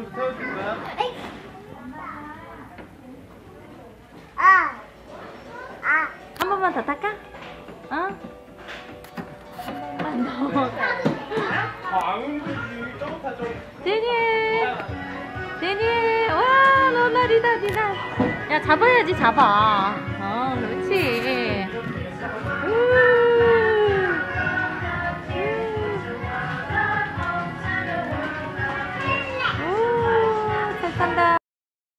여기서 태워줄 거야? 아. 아. 한 번만 더 닦아? 어? 한 번만 더. 광운이지. 저부터 좀. 제니엘. 제니엘. 와, 너나리다, 니나. 야, 잡아야지, 잡아. 어,